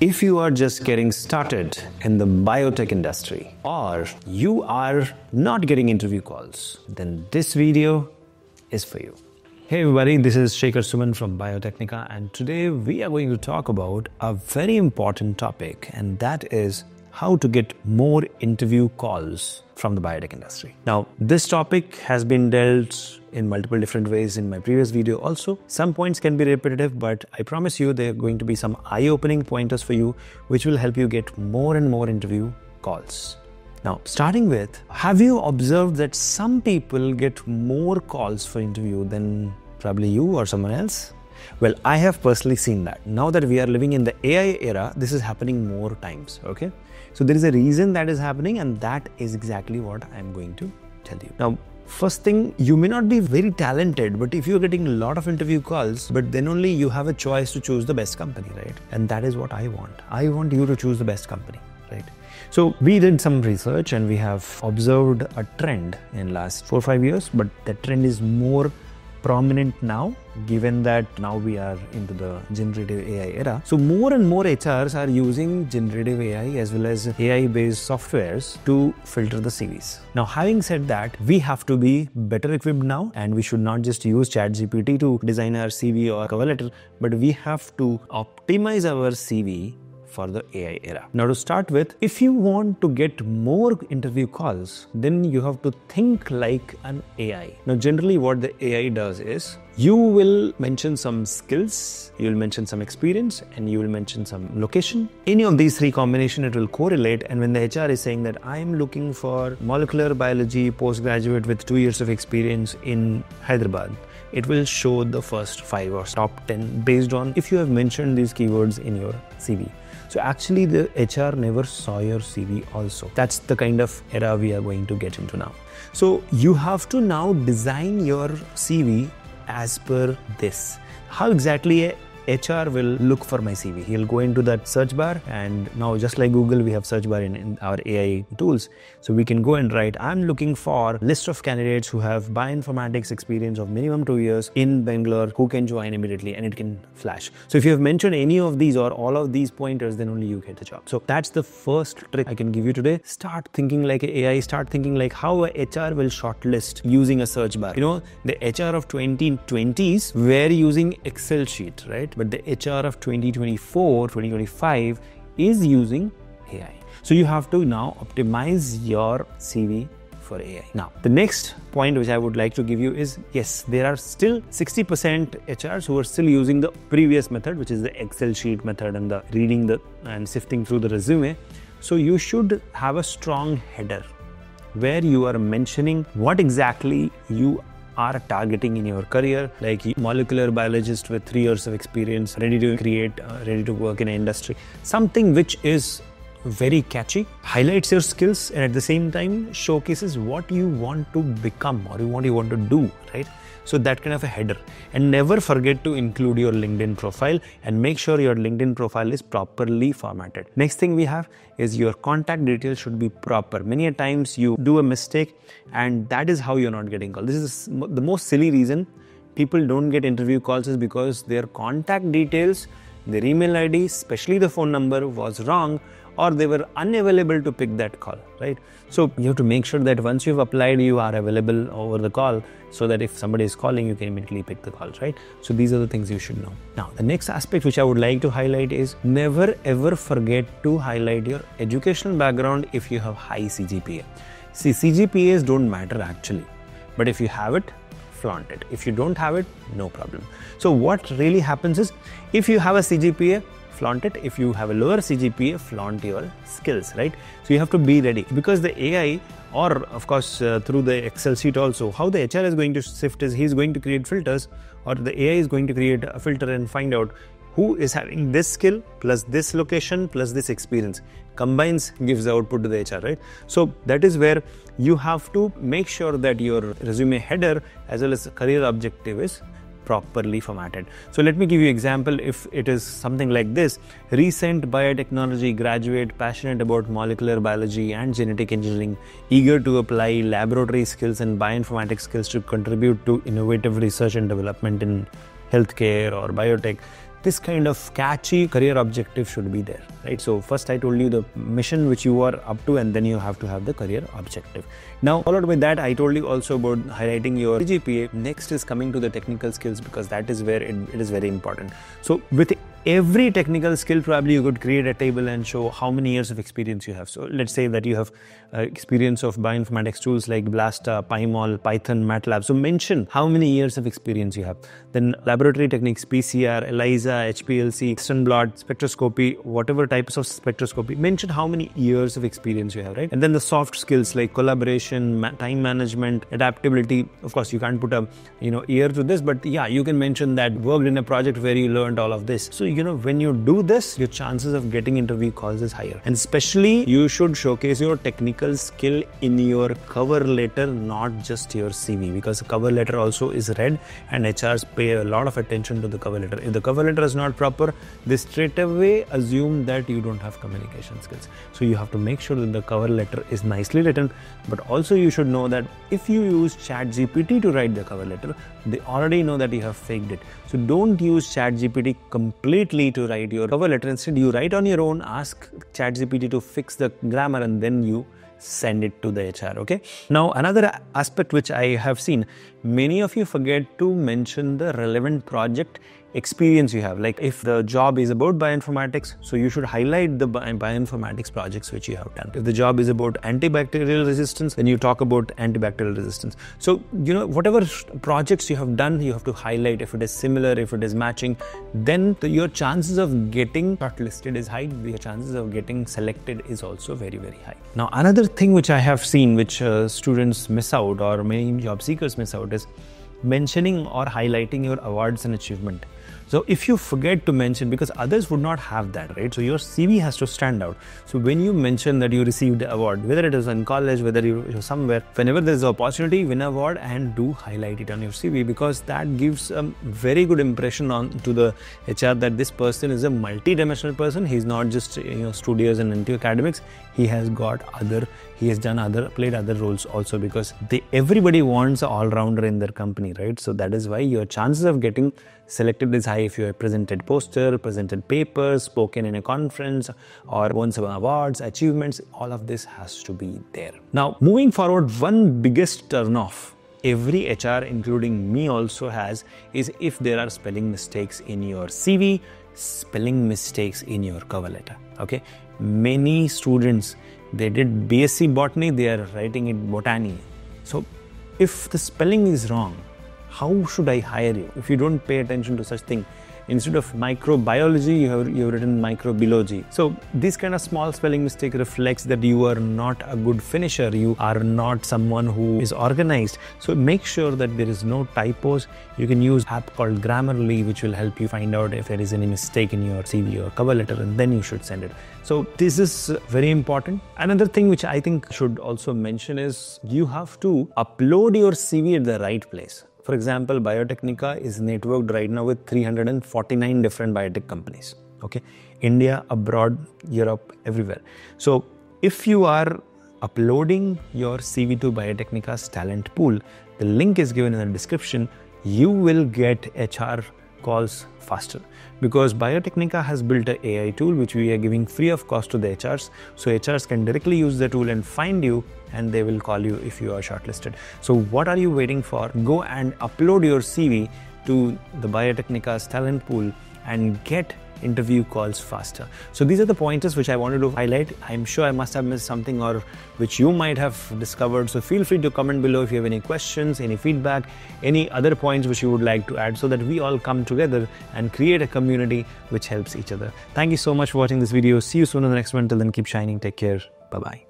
If you are just getting started in the biotech industry or you are not getting interview calls, then this video is for you. Hey everybody, this is Shekhar Suman from Biotecnika and today we are going to talk about a very important topic and that is how to get more interview calls from the biotech industry. Now, this topic has been dealt in multiple different ways in my previous video also. Some points can be repetitive, but I promise you there are going to be some eye-opening pointers for you which will help you get more and more interview calls. Now, starting with, have you observed that some people get more calls for interview than probably you or someone else? Well, I have personally seen that. Now that we are living in the AI era, this is happening more times, okay? So there is a reason that is happening and that is exactly what I'm going to tell you. Now, First thing, you may not be very talented, but if you're getting a lot of interview calls, but then only you have a choice to choose the best company, right? And that is what I want. I want you to choose the best company, right? So we did some research and we have observed a trend in last four or five years, but the trend is more prominent now given that now we are into the generative AI era. So more and more HRs are using generative AI as well as AI based softwares to filter the CVs. Now having said that, we have to be better equipped now and we should not just use ChatGPT to design our CV or cover letter, but we have to optimize our CV for the AI era. Now, to start with, if you want to get more interview calls, then you have to think like an AI. Now, generally, what the AI does is you will mention some skills, you will mention some experience, and you will mention some location. Any of these three combination, it will correlate. And when the HR is saying that I am looking for molecular biology postgraduate with two years of experience in Hyderabad, it will show the first five or top 10 based on if you have mentioned these keywords in your CV. So actually the HR never saw your CV also. That's the kind of era we are going to get into now. So you have to now design your CV as per this. How exactly HR will look for my CV. He'll go into that search bar, and now, just like Google, we have search bar in, in, our AI tools. So we can go and write, I'm looking for list of candidates who have bioinformatics experience of minimum two years in Bangalore who can join immediately, and it can flash. So if you have mentioned any of these or all of these pointers, then only you get the job. So that's the first trick I can give you today. Start thinking like AI. Start thinking like how a HR will shortlist using a search bar. You know, the HR of 2020s were using Excel sheet, right? But the HR of 2024, 2025 is using AI. So you have to now optimize your CV for AI. Now, the next point which I would like to give you is yes, there are still 60% HRs who are still using the previous method, which is the Excel sheet method and the reading the and sifting through the resume. So you should have a strong header where you are mentioning what exactly you are targeting in your career, like molecular biologist with three years of experience, ready to create, uh, ready to work in an industry, something which is very catchy, highlights your skills, and at the same time showcases what you want to become or what you want to do, right? So that kind of a header. And never forget to include your LinkedIn profile and make sure your LinkedIn profile is properly formatted. Next thing we have is your contact details should be proper. Many a times you do a mistake and that is how you're not getting called. This is the most silly reason people don't get interview calls is because their contact details, their email ID, especially the phone number was wrong or they were unavailable to pick that call, right? So you have to make sure that once you've applied, you are available over the call so that if somebody is calling, you can immediately pick the calls, right? So these are the things you should know. Now, the next aspect which I would like to highlight is never ever forget to highlight your educational background if you have high CGPA. See, CGPAs don't matter actually, but if you have it, flaunt it. If you don't have it, no problem. So, what really happens is if you have a CGPA, flaunt it. If you have a lower CGPA, flaunt your skills, right? So you have to be ready because the AI or of course uh, through the Excel sheet also, how the HR is going to sift is he's going to create filters or the AI is going to create a filter and find out who is having this skill plus this location plus this experience combines gives the output to the HR, right? So that is where you have to make sure that your resume header as well as career objective is properly formatted. So let me give you example if it is something like this. Recent biotechnology graduate passionate about molecular biology and genetic engineering, eager to apply laboratory skills and bioinformatics skills to contribute to innovative research and development in healthcare or biotech. This kind of catchy career objective should be there, right? So first I told you the mission which you are up to and then you have to have the career objective. Now followed by that I told you also about highlighting your GPA. Next is coming to the technical skills because that is where it, it is very important. So with every technical skill probably you could create a table and show how many years of experience you have. So let's say that you have uh, experience of bioinformatics tools like Blasta, PyMol, Python, MATLAB. So mention how many years of experience you have. Then laboratory techniques, PCR, ELISA, HPLC, Western blot, spectroscopy, whatever types of spectroscopy. Mention how many years of experience you have, right? And then the soft skills like collaboration, ma- time management, adaptability. Of course, you can't put a you know year to this, but yeah, you can mention that worked in a project where you learned all of this. So you know when you do this, your chances of getting interview calls is higher. And especially you should showcase your technical skill in your cover letter, not just your CV, because cover letter also is read and HRs pay a lot of attention to the cover letter. If the cover letter is not proper, they straight away assume that you don't have communication skills. So you have to make sure that the cover letter is nicely written, but also you should know that if you use ChatGPT to write the cover letter, they already know that you have faked it. So don't use ChatGPT completely to write your cover letter. Instead, you write on your own, ask ChatGPT to fix the grammar, and then you send it to the HR. Okay. Now, another aspect which I have seen many of you forget to mention the relevant project experience you have. Like if the job is about bioinformatics, so you should highlight the bioinformatics projects which you have done. If the job is about antibacterial resistance, then you talk about antibacterial resistance. So, you know, whatever projects you have done, you have to highlight if it is similar, if it is matching, then the, your chances of getting shortlisted is high. Your chances of getting selected is also very, very high. Now, another thing which I have seen which uh, students miss out or many job seekers miss out is mentioning or highlighting your awards and achievement. So if you forget to mention, because others would not have that, right? So your CV has to stand out. So when you mention that you received the award, whether it is in college, whether you're somewhere, whenever there's an opportunity, win an award and do highlight it on your CV because that gives a very good impression on to the HR that this person is a multi-dimensional person. He's not just you know studious and into academics. He has got other, he has done other, played other roles also because they everybody wants an all-rounder in their company, right? So that is why your chances of getting selected is high if you have presented poster, presented papers, spoken in a conference, or won some awards, achievements, all of this has to be there. Now, moving forward, one biggest turnoff every HR, including me, also has is if there are spelling mistakes in your CV, spelling mistakes in your cover letter. Okay, many students they did BSc botany, they are writing it botany. So, if the spelling is wrong, how should I hire you? If you don't pay attention to such thing, instead of microbiology, you have, you have written microbiology. So this kind of small spelling mistake reflects that you are not a good finisher. You are not someone who is organized. So make sure that there is no typos. You can use app called Grammarly, which will help you find out if there is any mistake in your CV or cover letter, and then you should send it. So this is very important. Another thing which I think should also mention is you have to upload your CV at the right place. For example, Biotecnika is networked right now with 349 different biotech companies. Okay, India, abroad, Europe, everywhere. So if you are uploading your CV to Biotecnika's talent pool, the link is given in the description. You will get HR calls faster because Biotecnika has built an AI tool which we are giving free of cost to the HRs. So HRs can directly use the tool and find you and they will call you if you are shortlisted. So what are you waiting for? Go and upload your CV to the Biotecnika's talent pool and get interview calls faster. So these are the pointers which I wanted to highlight. I'm sure I must have missed something or which you might have discovered. So feel free to comment below if you have any questions, any feedback, any other points which you would like to add so that we all come together and create a community which helps each other. Thank you so much for watching this video. See you soon in the next one. Till then, keep shining. Take care. Bye bye.